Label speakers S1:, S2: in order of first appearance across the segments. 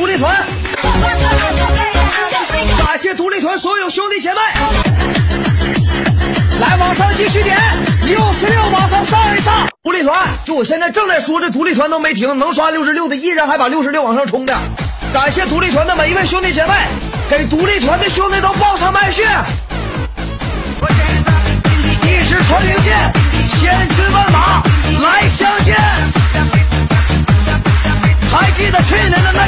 S1: 独立团，感谢独立团所有兄弟姐妹。来，往上继续点，六十六往上上一上。独立团，就我现在正在说，这独立团都没停，能刷六十六的依然还把六十六往上冲的。感谢独立团的每一位兄弟姐妹，给独立团的兄弟都报上麦序。一支穿云箭，千军万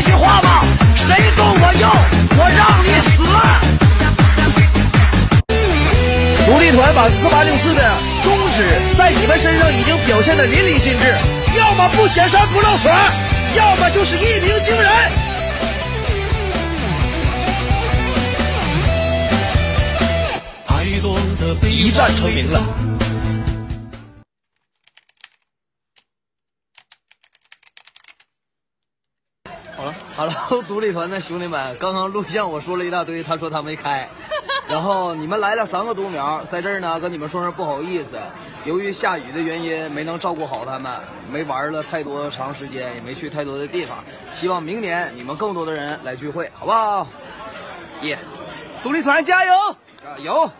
S1: 年的那句话吧？谁动我右，我让你死。独立团把四八六四的宗旨在你们身上已经表现的淋漓尽致，要么不显山不露水，要么就是一鸣惊人。一战成名了。好了独立团的兄弟们，刚刚录像我说了一大堆，他说他没开，然后你们来了三个独苗，在这儿呢跟你们说声不好意思，由于下雨的原因没能照顾好他们，没玩了太多长时间，也没去太多的地方，希望明年你们更多的人来聚会，好不好？耶，独立团加油，加油！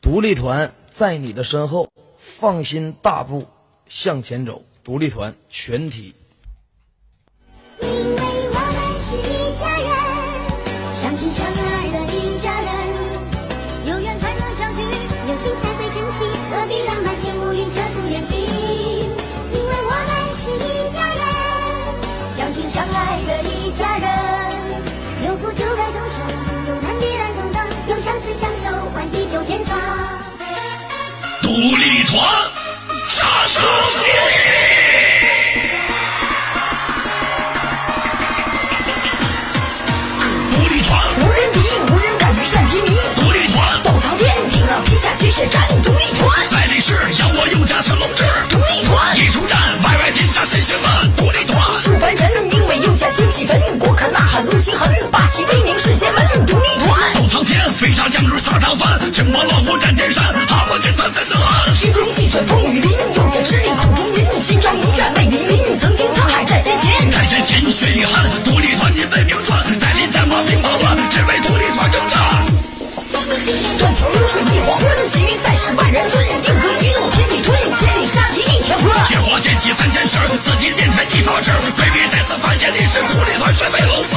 S1: 独立团在你的身后，放心大步向前走。独立团全体。
S2: 相爱的一家人，有福就该同享，有难必然同当，有相知相守，换地久天长。
S3: 独立团，炸上天！独立团，
S4: 无人敌，无人敢与善披靡。
S3: 独立团，
S4: 斗苍天，挺浪天下，气血战。独立团，
S3: 在历史扬我有家成
S4: 心狠，霸气威名世间闻。独立团，
S3: 斗苍天，飞沙降如沙场翻，青魔落虎战天山，哈我军团怎能安？
S4: 鞠躬尽瘁，风雨林，有钱之力口中吟。新章一战为黎民，曾经沧海战先秦。
S3: 战先秦血与汗，独立团因为名传，再临战把兵马乱，只为独立团征战。
S4: 断桥流水一黄昏，麒麟赛事万人尊。硬哥一路天地吞，千里杀一定乾坤。
S3: 血火剑气三千尺，自己面前一炮制，对比再次发现历史，独立团身为龙子。